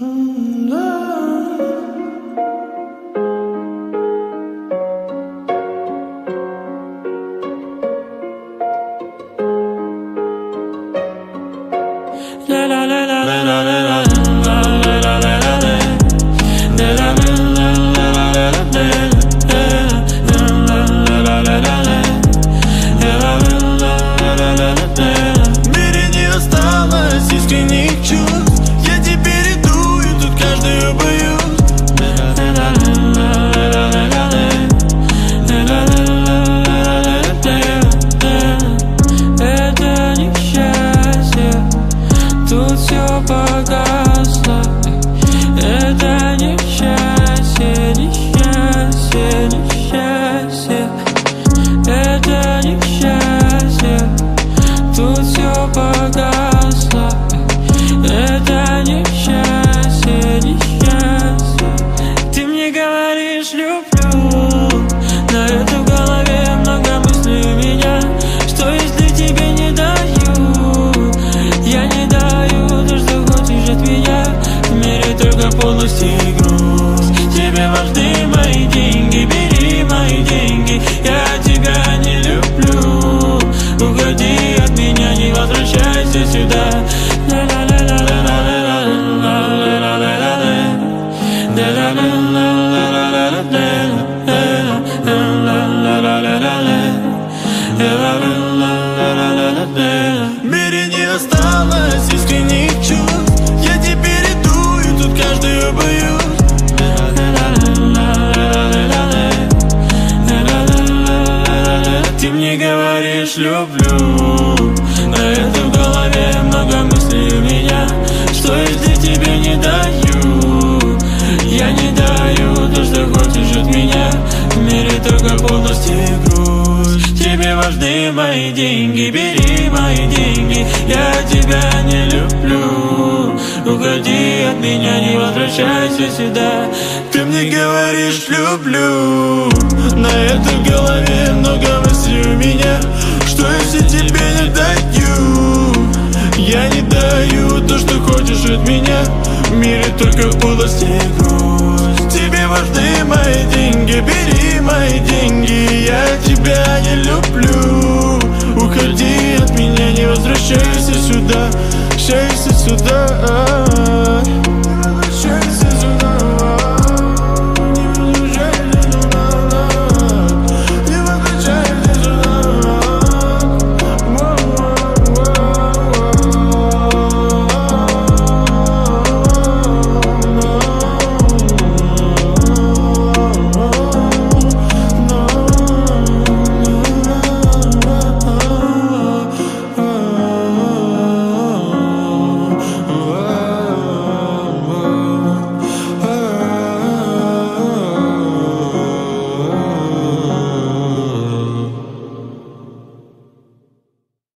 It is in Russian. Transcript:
В полностью и грусть. Тебе важны мои деньги Бери мои деньги. Я тебя не люблю. Уходи от меня, не возвращайся сюда. Мире не осталось люблю. На это в голове много мыслей у меня Что если тебе не даю Я не даю то, что хочешь от меня. В мире только полность и грусть. Тебе важны мои деньги Бери мои деньги. Я тебя не люблю. Уходи от меня, не возвращайся сюда. Ты мне говоришь люблю. На это в голове даю то, что хочешь от меня. В мире только полость и грусть. Тебе важны мои деньги, бери мои деньги. Я тебя не люблю. Уходи от меня, не возвращайся сюда. Возвращайся сюда